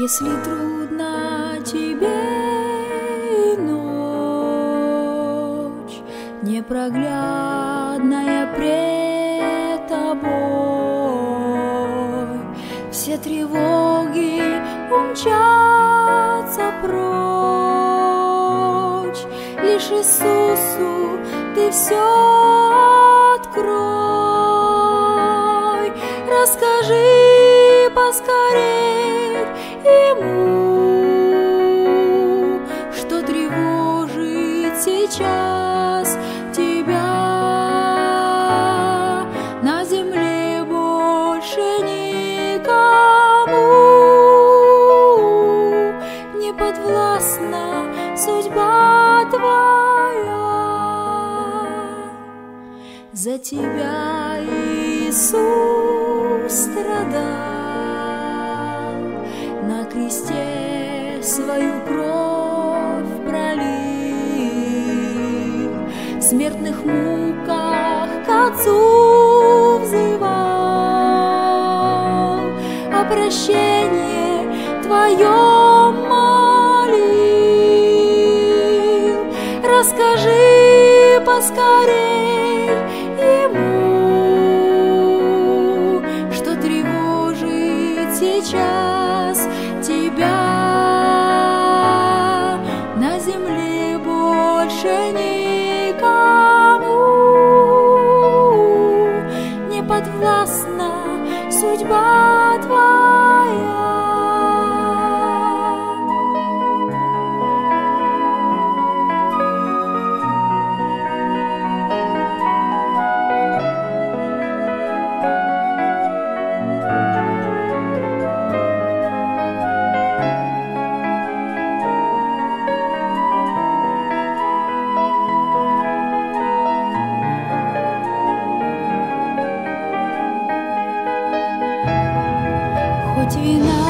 Если трудно тебе ночь, непроглядная пред тобой, все тревоги умчатся прочь, лишь Иисусу ты все открой, расскажи поскорей ему, что тревожит сейчас тебя. На земле больше никому не подвластна судьба твоя. За тебя Иисус страдал, кресте свою кровь пролил, в смертных муках к Отцу взывал, о прощении Твоем молил. Расскажи поскорей ему, что тревожит сейчас тебя. you know